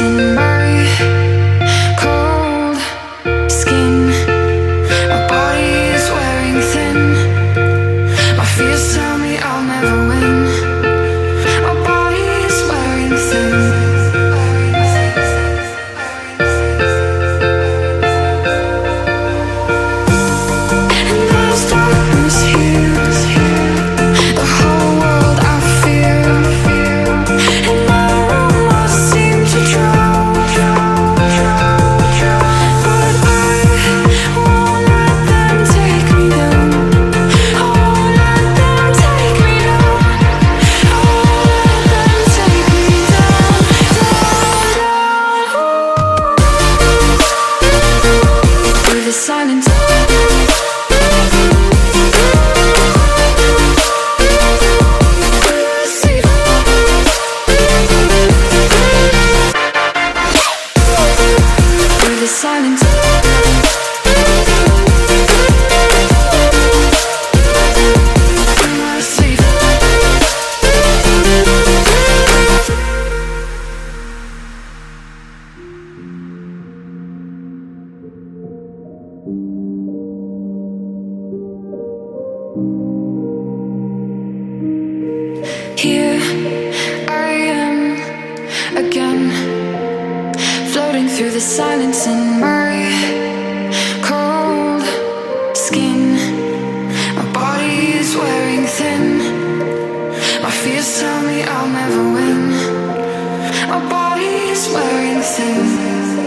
in my silence. Here through the silence in my cold skin. My body is wearing thin. My fears tell me I'll never win. My body is wearing thin.